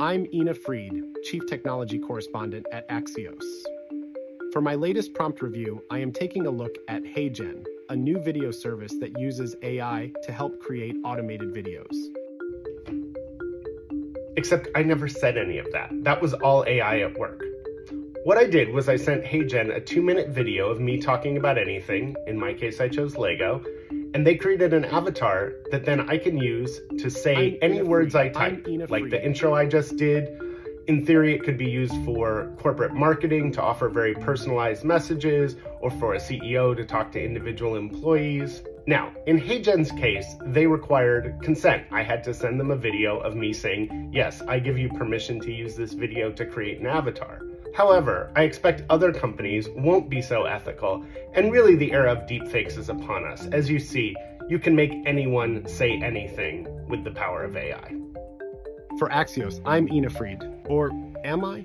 I'm Ina Fried, Chief Technology Correspondent at Axios. For my latest prompt review, I am taking a look at HeyGen, a new video service that uses AI to help create automated videos. Except I never said any of that. That was all AI at work. What I did was I sent HeyGen a two minute video of me talking about anything, in my case I chose Lego, and they created an avatar that then I can use to say any words I type, like the intro I just did. In theory, it could be used for corporate marketing to offer very personalized messages, or for a CEO to talk to individual employees. Now, in HeyGen's case, they required consent. I had to send them a video of me saying, yes, I give you permission to use this video to create an avatar. However, I expect other companies won't be so ethical, and really the era of deepfakes is upon us. As you see, you can make anyone say anything with the power of AI. For Axios, I'm Ina Fried. Or am I?